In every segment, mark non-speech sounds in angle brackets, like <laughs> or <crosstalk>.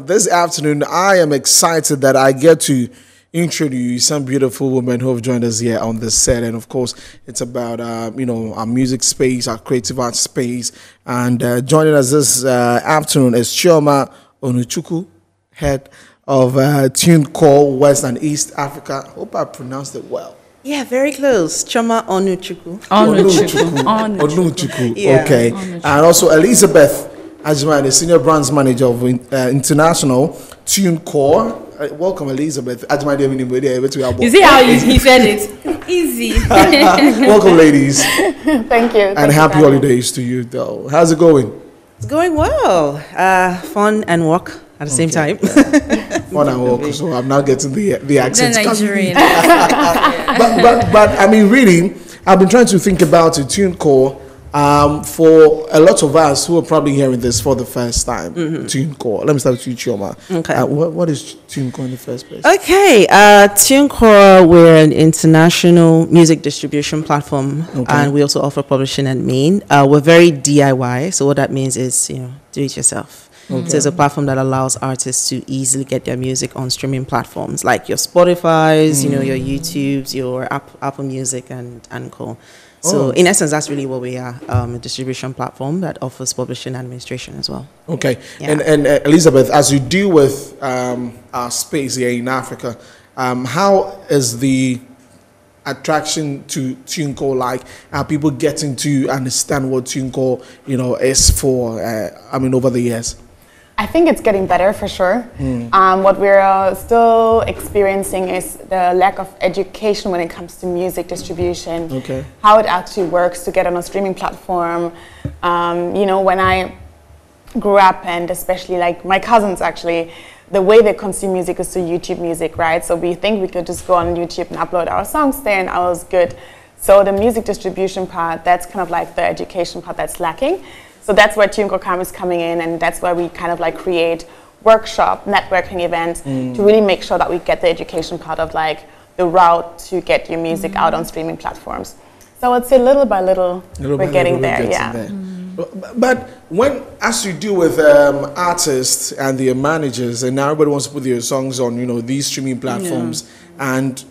This afternoon, I am excited that I get to introduce some beautiful women who have joined us here on this set. And of course, it's about, uh, you know, our music space, our creative art space. And uh, joining us this uh, afternoon is Chioma Onuchuku, head of uh, Call West and East Africa. Hope I pronounced it well. Yeah, very close. Choma Onuchuku. Onuchuku. Onuchuku. Yeah. Okay. And also Elizabeth Ajman, the senior brands manager of uh, International TuneCore. Uh, welcome, Elizabeth. Ajman, you see how he, he said it? <laughs> Easy. <laughs> welcome, ladies. Thank you. And Thank happy you, holidays to you, though. How's it going? It's going well. Uh, fun and work at the same time. <laughs> Fun and work. So I'm not getting the the accent. The Nigerian. but, but but I mean, really, I've been trying to think about a TuneCore um, for a lot of us who are probably hearing this for the first time, mm-hmm. TuneCore. Let me start with you, Chioma. Okay. Uh, what, what is TuneCore in the first place? Okay. Uh, TuneCore, we're an international music distribution platform, okay. and we also offer publishing and admin. Uh, we're very DIY, so what that means is, you know, do it yourself. Okay. So it's a platform that allows artists to easily get their music on streaming platforms like your Spotify's, mm. you know, your mm. YouTube's, your App, Apple Music, and and co. So oh. in essence, that's really what we are, um, a distribution platform that offers publishing administration as well. Okay. Yeah. And, and uh, Elizabeth, as you deal with um, our space here in Africa, um, how is the attraction to TuneCore like? Are people getting to understand what TuneCore, you know, is for, uh, I mean, over the years? I think it's getting better for sure. Mm. Um, what we're uh, still experiencing is the lack of education when it comes to music distribution. Okay. How it actually works to get on a streaming platform. Um, you know, when I grew up, and especially like my cousins actually, the way they consume music is through YouTube music, right? So we think we could just go on YouTube and upload our songs there, and I was good. So the music distribution part, that's kind of like the education part that's lacking. So that's where TuneCore is coming in, and that's where we kind of like create workshop, networking events mm. to really make sure that we get the education part of like the route to get your music mm. out on streaming platforms. So I would say little by little, little we're by getting little, there, yeah. There. Mm. But, but, when, as you deal with um, artists and their managers, and now everybody wants to put their songs on, you know, these streaming platforms, yeah. and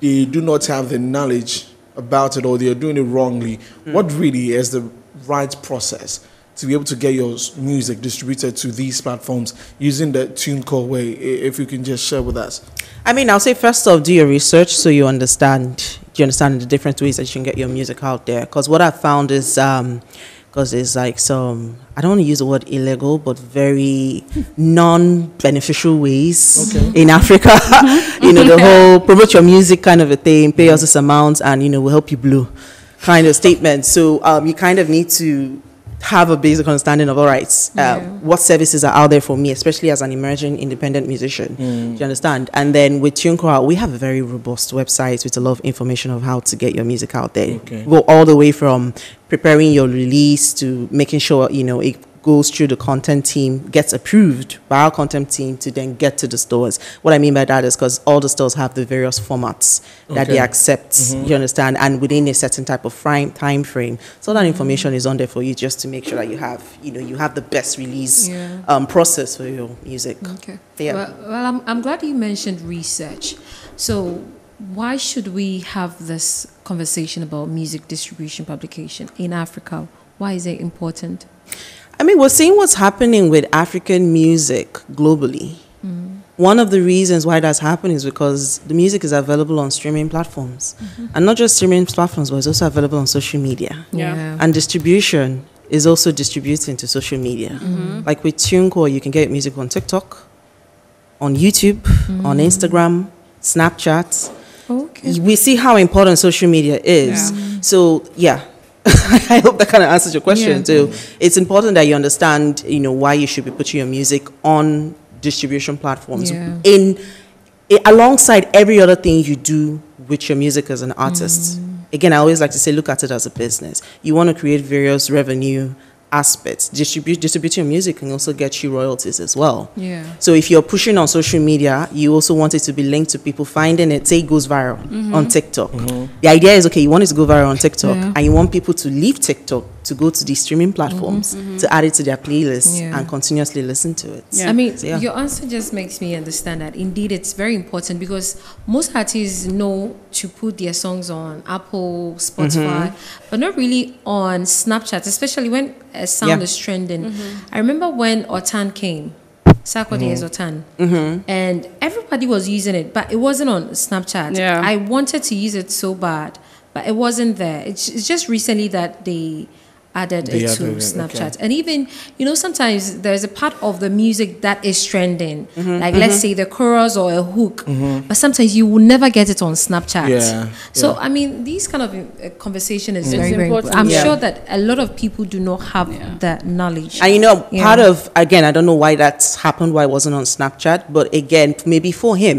they do not have the knowledge about it or they are doing it wrongly, mm. what really is the right process to be able to get your music distributed to these platforms using the TuneCore way? If you can just share with us. I mean, I'll say first off, do your research so you understand. You understand the different ways that you can get your music out there. Because what I found is, because um, it's like some, I don't want to use the word illegal, but very non-beneficial ways okay. in Africa. <laughs> you know, the whole promote your music kind of a thing, pay us this amount, and you know, we'll help you blow kind of statement. So um, you kind of need to have a basic understanding of all right, uh, yeah. what services are out there for me, especially as an emerging independent musician. Mm. Do you understand? And then with TuneCore, we have a very robust website with a lot of information of how to get your music out there. Okay. Go all the way from preparing your release to making sure you know it goes through the content team, gets approved by our content team to then get to the stores. What I mean by that is because all the stores have the various formats okay. that they accept, mm-hmm. you understand, and within a certain type of frame, time frame. So that information is on there for you just to make sure that you have, you know, you have the best release yeah. um, process for your music. Okay. Yeah. Well, well I'm, I'm glad you mentioned research. So why should we have this conversation about music distribution publication in Africa? Why is it important? I mean, we're seeing what's happening with African music globally. Mm. One of the reasons why that's happening is because the music is available on streaming platforms. Mm-hmm. And not just streaming platforms, but it's also available on social media. Yeah. yeah. And distribution is also distributing to social media. Mm-hmm. Like with TuneCore, you can get music on TikTok, on YouTube, mm-hmm. on Instagram, Snapchat. Okay. We see how important social media is. Yeah. So, yeah, <laughs> I hope that kind of answers your question. Yeah. So it's important that you understand, you know, why you should be putting your music on distribution platforms yeah. in, in, alongside every other thing you do with your music as an artist. Mm. Again, I always like to say, look at it as a business. You want to create various revenue aspects. Distribute, distributing your music can also get you royalties as well. Yeah. So if you're pushing on social media, you also want it to be linked to people finding it. Say it goes viral mm-hmm. on TikTok. Mm-hmm. The idea is okay, you want it to go viral on TikTok, yeah. and you want people to leave TikTok to go to the streaming mm-hmm, platforms mm-hmm. to add it to their playlist Yeah. and continuously listen to it. I mean, So, yeah. your answer just makes me understand that indeed it's very important because most artists know to put their songs on Apple, Spotify, mm-hmm. but not really on Snapchat, especially when a sound Yeah. is trending. I remember when Otan came. Sarkodie is Otan. And everybody was using it, but it wasn't on Snapchat. Yeah. I wanted to use it so bad, but it wasn't there. It's, it's just recently that they added They it to added Snapchat. okay. And even, you know, sometimes there's a part of the music that is trending, Mm-hmm, like let's say the chorus or a hook, but sometimes you will never get it on Snapchat. Yeah, So, yeah. I mean, these kind of uh, conversation is It's very, very important, important. I'm yeah. sure that a lot of people do not have Yeah. that knowledge. And you know, Yeah. part of again, I don't know why that's happened, why it wasn't on Snapchat, but again, maybe for him,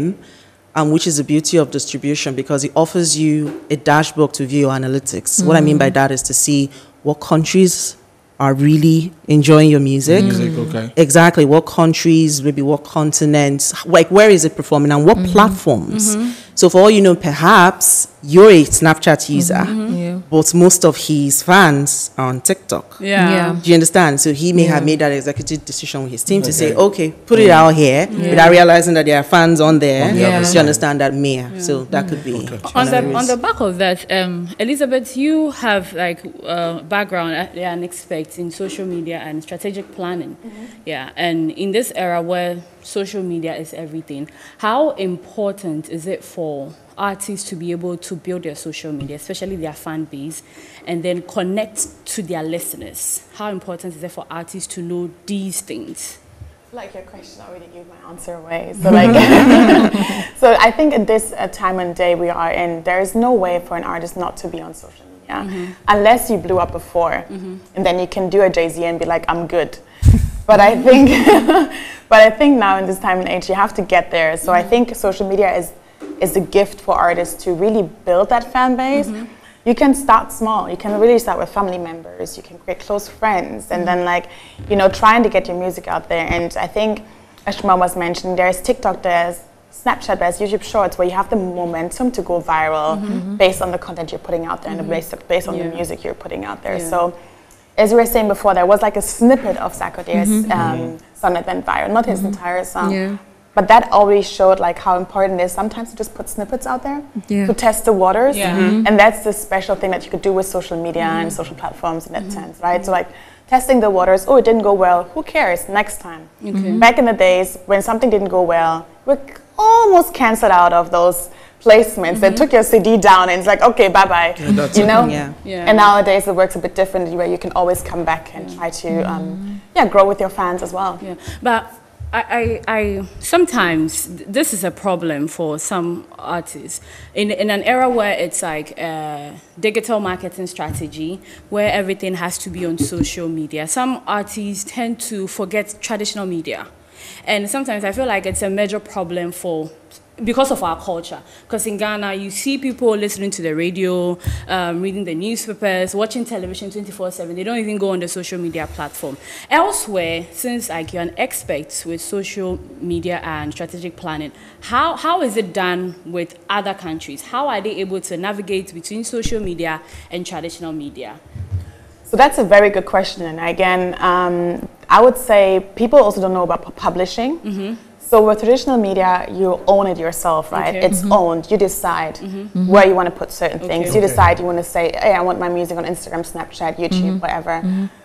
um, which is the beauty of distribution because it offers you a dashboard to view your analytics. What I mean by that is to see what countries are really enjoying your music. Music, okay. Exactly. What countries, maybe what continents, like where is it performing and what mm-hmm. platforms? Mm-hmm. So, for all you know, perhaps you're a Snapchat user, Yeah. but most of his fans are on TikTok. Yeah. Yeah. Do you understand? So he may have made that executive decision with his team to say, Okay. okay, put it out here, without realizing that there are fans on there. On the other Do you understand that may? So that could be. on the on the back of that, um, Elizabeth, you have like uh, background uh, yeah, an in social media and strategic planning, yeah. And in this era where social media is everything, how important is it for artists to be able to build their social media, especially their fan base, and then connect to their listeners? How important is it for artists to know these things? like your question already gave my answer away. So like, <laughs> so I think in this uh, time and day we are in, there is no way for an artist not to be on social media, mm-hmm. unless you blew up before, mm-hmm. and then you can do a Jay Z and be like, I'm good. <laughs> But I think, <laughs> but I think now in this time and age, you have to get there. So I mm-hmm. think social media is is a gift for artists to really build that fan base. Mm-hmm. You can start small. You can really start with family members. You can create close friends, and then like, you know, trying to get your music out there. And I think, as Shema was mentioning, there's TikTok, there's Snapchat, there's YouTube Shorts, where you have the momentum to go viral mm-hmm. Mm-hmm. based on the content you're putting out there and based based on Yeah. the music you're putting out there. Yeah. So as we were saying before, there was like a snippet of Sarkodie's um, song that went viral, not his entire song. Yeah. But that already showed like how important it is sometimes to just put snippets out there Yeah. to test the waters. Yeah. Mhm. And that's the special thing that you could do with social media and social platforms in that sense, right? So like testing the waters, oh, it didn't go well, who cares? Next time. Back in the days when something didn't go well, we're almost canceled out of those placements. They took your CD down and it's like, okay, bye bye. that's you know? Yeah. Yeah. And nowadays it works a bit differently where you can always come back and try to, um, yeah, grow with your fans as well. Yeah, but I, I, sometimes this is a problem for some artists in in an era where it's like a digital marketing strategy where everything has to be on social media. Some artists tend to forget traditional media, and sometimes I feel like it's a major problem for because of our culture. Because in Ghana, you see people listening to the radio, um, reading the newspapers, watching television 24 7. They don't even go on the social media platform. Elsewhere, since like you're an expert with social media and strategic planning, how, how is it done with other countries? How are they able to navigate between social media and traditional media? So that's a very good question. And again, um, I would say people also don't know about pu- publishing. So with traditional media, you own it yourself, right? Okay. It's mm-hmm. owned. You decide mm-hmm. Mm-hmm. where you want to put certain things. Okay. You decide you want to say, hey, I want my music on Instagram, Snapchat, YouTube, whatever.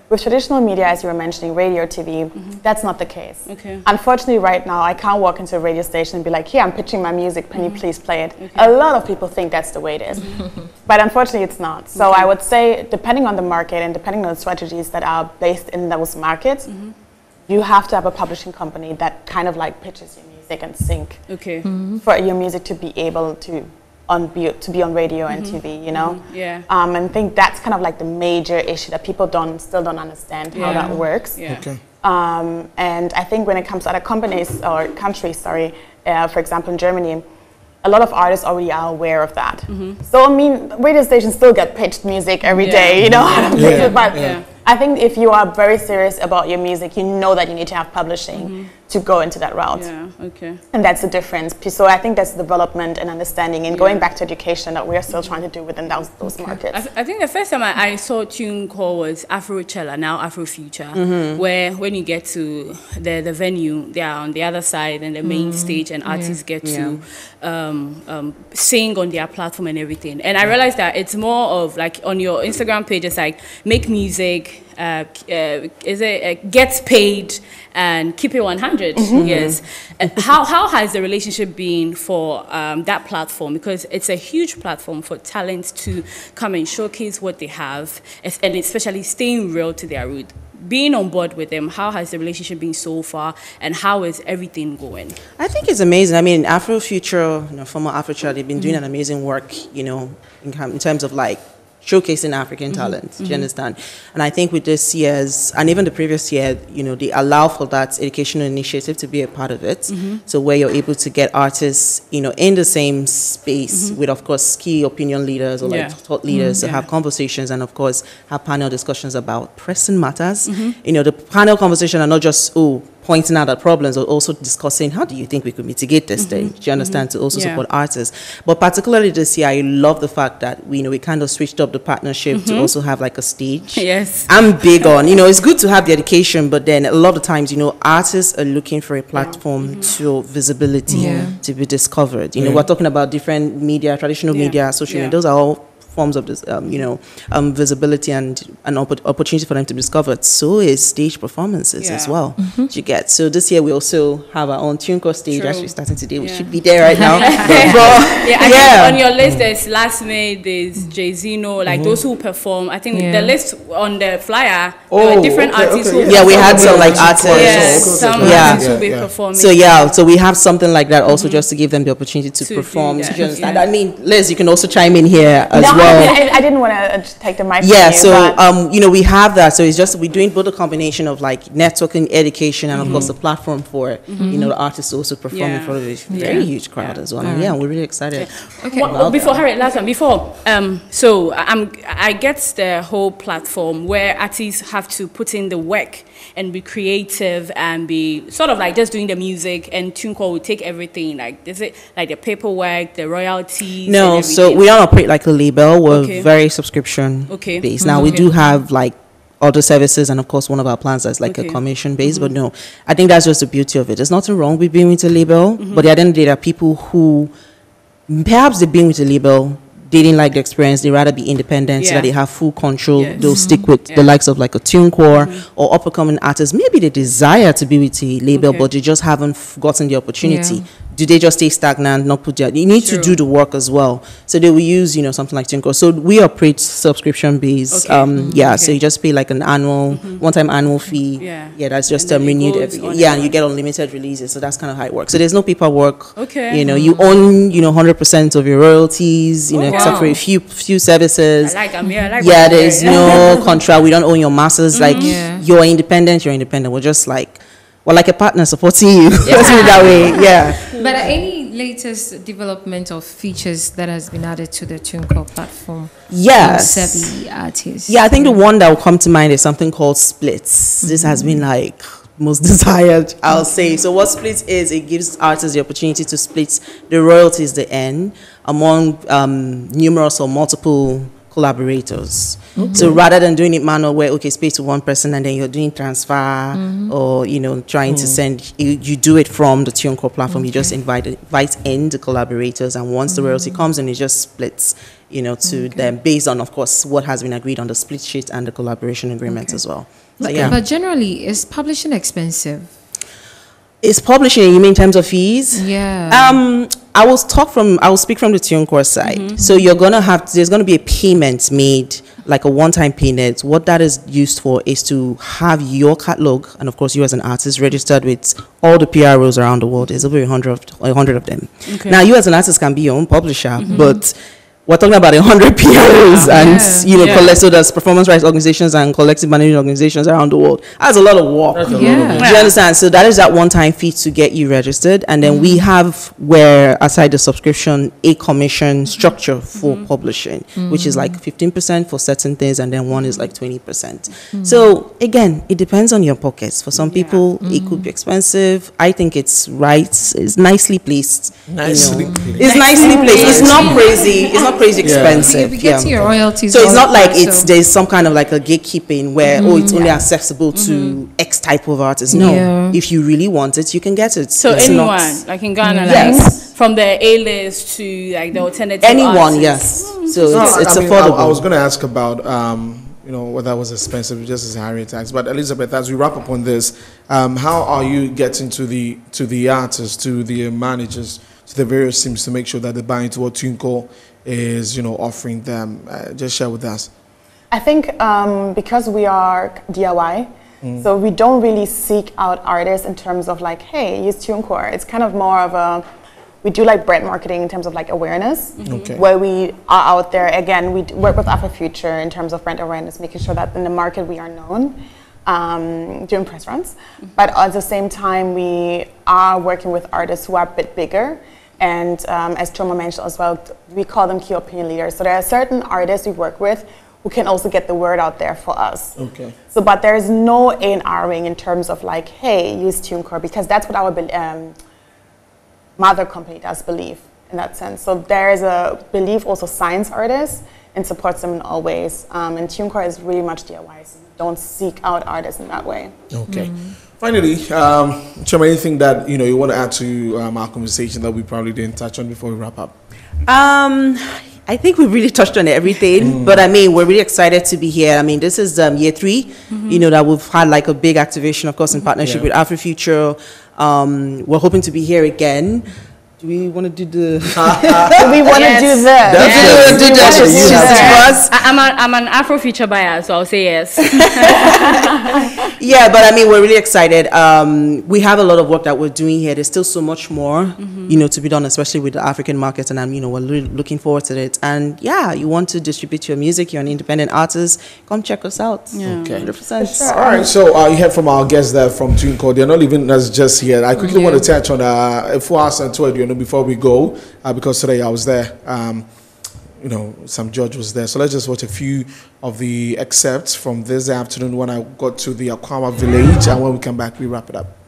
With traditional media, as you were mentioning, radio, TV, that's not the case. Okay. Unfortunately, right now, I can't walk into a radio station and be like, here, I'm pitching my music, can you please play it? A lot of people think that's the way it is. But unfortunately, it's not. So I would say, depending on the market and depending on the strategies that are based in those markets, you have to have a publishing company that kind of like pitches your music and sync Okay. for your music to be able to on be, to be on radio and TV, you know. Yeah. Um, and I think that's kind of like the major issue that people don't still don't understand how that works. Yeah. Okay. Um, and I think when it comes to other companies or countries, sorry, uh, for example, in Germany, a lot of artists already are aware of that. So I mean, radio stations still get pitched music every Mm-hmm. Yeah. day, you know. <laughs> Yeah, but yeah. I think if you are very serious about your music, you know that you need to have publishing mm-hmm. To go into that route. Yeah, okay. And that's the difference. So I think that's development and understanding and going back to education that we are still trying to do within those, those markets. I, th- I think the first time I, I saw TuneCore was Afrochella, now Afrofuture, where when you get to the, the venue, they are on the other side and the main stage, and artists get to um, um, sing on their platform and everything. And I realized that it's more of like on your Instagram page, it's like make music, uh, uh, is it uh, gets paid and keep it 100 yes Uh, how, how has the relationship been for um, that platform? Because it's a huge platform for talent to come and showcase what they have and especially staying real to their root. Being on board with them how has the relationship been so far and how is everything going? I think it's amazing. I mean, Afrofuture, you know, former Afrofuture, they've been doing an amazing work, you know, in, in terms of like showcasing African mm-hmm. talent. Do you mm-hmm. understand? And I think with this year's, and even the previous year, you know, they allow for that educational initiative to be a part of it. Mm-hmm. So where you're able to get artists, you know, in the same space with, of course, key opinion leaders or like thought leaders to yeah. have conversations and, of course, have panel discussions about pressing matters. You know, the panel conversation are not just, oh, pointing out at problems, but also discussing how do you think we could mitigate this mm-hmm. thing? Do you understand? To also Yeah. support artists. But particularly this year, I love the fact that we you know we kind of switched up the partnership to mm-hmm. also have like a stage. <laughs> yes I'm big on, you know, it's good to have the education, but then a lot of times, you know, artists are looking for a platform mm-hmm. to visibility, Yeah. to be discovered. You know, we're talking about different media, traditional Yeah. media, social Yeah. media. Those are all forms of this, um, you know, um, visibility and an opp- opportunity for them to be discovered. So is stage performances as Yeah. well. You get so this year we also have our own TuneCore stage True. actually starting today. We should be there right now. <laughs> but, yeah, I yeah. think on your list there's Last May, there's Jay Zeno, like those who perform. I think Yeah. the list on the flyer, there Oh, were different okay, artists okay, who Yeah, we had some, like, artists. Yeah, okay, some okay. Yeah. artists will be Yeah, yeah. performing. So yeah, so we have something like that also just to give them the opportunity to, To perform. that, Do you understand? yeah. I mean, Liz, you can also chime in here as No, well. I, I didn't want to take the mic from Yeah, you, so um, you know, we have that. So it's just we're doing both a combination of like networking, education, and of course the platform for you know the artists also perform in Yeah. front of a very Yeah. huge crowd Yeah. as well. And yeah, we're really excited. Okay. What- Well before done. Harry, last one. Before, um, so I- I'm I get the whole platform where artists have to put in the work and be creative and be sort of like just doing the music, and TuneCore will take everything. Like is it like the paperwork, the royalties? No, so we don't operate like a label. We're Okay. very subscription Okay. based. Now we Okay. do have like other services, and of course one of our plans is like Okay. a commission based. But no, I think that's just the beauty of it. There's nothing wrong with being with a label, Mm-hmm. but at the end of the day, there are people who perhaps they've been with a label. They didn't like the experience. They rather be independent so that they have full control. Yes. They'll stick mm-hmm. with Yeah. the likes of like a TuneCore mm-hmm. or up and coming artists. Maybe they desire to be with a label, Okay. but they just haven't gotten the opportunity Yeah. Do they just stay stagnant, not put their, you need to do the work as well. So they will use, you know, something like TuneCore. So we operate subscription based. Okay. Um, yeah, so you just pay like an annual, one time annual fee. Yeah. Yeah, that's just um, renewed every Yeah, and you get unlimited releases. So that's kind of how it works. So there's no paperwork. Okay. You know, you own, you know, 100% of your royalties, you know, Oh, except for a few few I services. like I'm here. I like Yeah, there's no <laughs> contract. We don't own your masters. Like Yeah. you're independent. You're independent. We're just like, we're like a partner supporting you. <laughs> Let's put it that way. <laughs> Yeah. But any latest development of features that has been added to the TuneCore platform? Yes. from Savvy artists. Yeah, I think the one that will come to mind is something called splits. This has been like most <laughs> desired, I'll say. So what splits is, it gives artists the opportunity to split the royalties they earn among um, numerous or multiple collaborators. So rather than doing it manual where, okay, paid to one person and then you're doing transfer mm-hmm. or, you know, trying to mm. send, you, you do it from the TuneCore platform. You just invite, invite in the collaborators and once the royalty mm-hmm. comes and it just splits, you know, to them based on, of course, what has been agreed on the split sheet and the collaboration agreements as well. So, yeah. But generally, is publishing expensive? Is publishing, you mean in terms of fees? Yeah. Um, I will talk from, I will speak from the TuneCore side. Mm-hmm. So you're gonna have, there's gonna be a payment made, like a one-time payment. What that is used for is to have your catalog, and of course you as an artist, registered with all the PROs around the world. There's over a hundred of, a hundred of them. Okay. Now you as an artist can be your own publisher, mm-hmm. but we're talking about a hundred <laughs> PROs and Yeah. you know, Yeah. collect, so there's performance rights organizations and collective management organizations around the world. That's a lot of work. That's a lot Yeah. of Do you understand? So that is that one-time fee to get you registered, and then we mm. have where aside the subscription, a commission structure for mm. publishing, which is like mm. fifteen percent for certain things, and then one is like twenty percent. So again, it depends on your pockets. For some people, it could be expensive. I think it's right. It's nicely placed. you know. Nicely. It's nicely placed. It's not crazy. It's not crazy expensive. You'll be getting yeah. your royalties. So it's not like across, it's so- there's some kind of like a gatekeeping where oh it's only accessible to X type of artist. No, Yeah. if you really want it, you can get it. So It's anyone, not- like in Ghana, Yes. like from the A list to like the alternative anyone, artists. yes. So No, it's, I- it's I mean, affordable. I, I was going to ask about, um, you know, whether that was expensive, just as Harriet tax. But Elizabeth, as we wrap up on this, um, how are you getting to the to the artists, to the managers, to the various teams to make sure that they're buying into what TuneCore is, you know, offering them? Uh, just share with us. I think um, because we are DIY, so we don't really seek out artists in terms of like, hey, use TuneCore. It's kind of more of a, we do like brand marketing in terms of like awareness, Okay. where we are out there. Again, we work with Afrofuture in terms of brand awareness, making sure that in the market we are known. Um, doing press runs, but at the same time we are working with artists who are a bit bigger, and um, as Choma mentioned as well, we call them key opinion leaders. So there are certain artists we work with who can also get the word out there for us. Okay. So, but there is no A&Ring in terms of like, hey, use TuneCore because that's what our um, mother company does believe in that sense. So there is a belief also science artists and supports them in all ways. Um, and TuneCore is really much DIY. So don't seek out artists in that way. Okay. Finally, um, Choma, anything that you know you want to add to um, our conversation that we probably didn't touch on before we wrap up? Um, I think we've really touched on everything, but I mean, we're really excited to be here. I mean, this is um, year 3 you know, that we've had like a big activation, of course, in partnership Yeah. with Afrofuture. Um, we're hoping to be here again. Do we want to do the? <laughs> Do we want to Yes. do this? That's Yes. it. Do that. That's what you She's have to to do. us. I, I'm, a, I'm an Afro future buyer, so I'll say yes. <laughs> Yeah, but I mean, we're really excited. Um, we have a lot of work that we're doing here. There's still so much more, you know, to be done, especially with the African markets, and I'm, you know, we're really looking forward to it. And yeah, you want to distribute your music, you're an independent artist, come check us out. Yeah. Okay. 100%. All right, so uh, you heard from our guests there from TuneCore. They're not leaving us just here. I quickly want to touch on uh, four hours and two, you know, before we go, uh, because today I was there. Um, you know, some judge was there. So let's just watch a few of the excerpts from this afternoon when I got to the Akwaaba village, and when we come back, we wrap it up.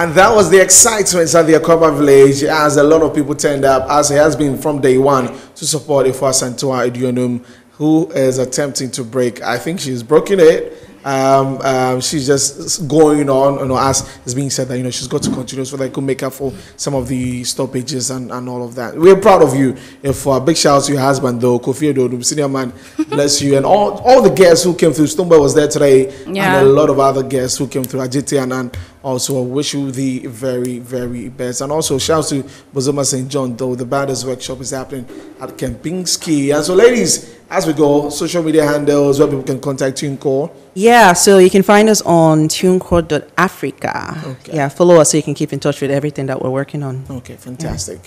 And that was the excitement at the Akwaaba village as a lot of people turned up, as it has been from day one, to support Afua Asantewaa Aduonum, who is attempting to break. I think she's broken it. Um, um, she's just going on, you know, as is being said that, you know, she's got to continue so that could make up for some of the stoppages and, and all of that. We're proud of you. And for a big shout out to your husband, though, Kofi Ododum, senior man, bless you. And all, all the guests who came through, Stumba was there today, Yeah. and a lot of other guests who came through, Ajiti and, and Also, I wish you the very, very best. And also, shout out to Bozoma St. John, though the Baddest Workshop is happening at Kempinski. And so, ladies, as we go, social media handles where people can contact TuneCore. Yeah, so you can find us on tunecore.africa. Okay. Yeah, follow us so you can keep in touch with everything that we're working on. Okay, fantastic.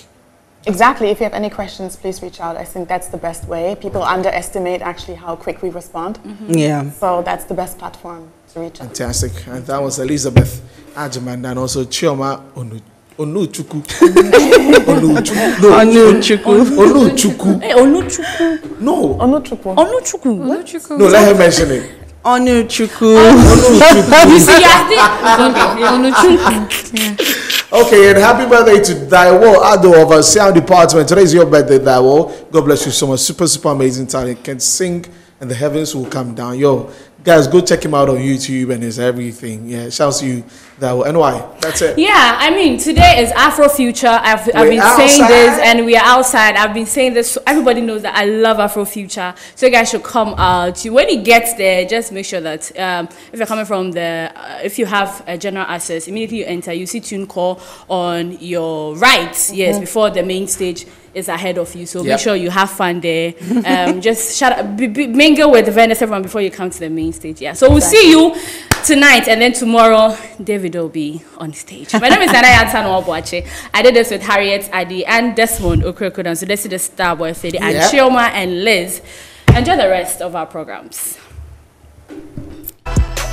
Exactly. If you have any questions, please reach out. I think that's the best way. People underestimate actually how quick we respond. Mm-hmm. Yeah. So that's the best platform to reach out. Fantastic. And that was Elizabeth Ajaman and also Chioma Onu. Onuchuku. <laughs> <laughs> Eh, Onuchuku. No, Onuchukwu. Onuchuku. Hey, Onuchukwu. No, Onuchukwu. Onuchukwu. What? Onuchukwu. no, let her mention it. Onuchukwu. <laughs> You see, yeah, Onuchukwu. Yeah. Okay, and happy birthday to Daiwo Ado of our sound department. Today is your birthday, Daiwo. God bless you so much. Super, super amazing talent. Can sing and the heavens will come down. Yo, guys, go check him out on YouTube and his everything. Yeah, shouts to you, Daiwo. And why? That's it. Yeah, I mean, today is Afrofuture. I've, I've We're been saying this, and we are outside. I've been saying this, so everybody knows that I love Afrofuture. So you guys should come out. When you get there, just make sure that um, if you're coming from the, uh, if you have a general access, immediately you enter, you see TuneCore on your right. Yes, before the main stage is ahead of you. So Yep. make sure you have fun there. Um, <laughs> just shut up, be, be, mingle with the vendors, everyone before you come to the main stage. Yeah. So we'll see you tonight, and then tomorrow, David will be on stage. My name is Anaya Tanwabuache. I did this with Harriet Adi and Desmond Okrokodan. So this is the Star Boy Fede and Yep. Chioma and Liz. Enjoy the rest of our programs.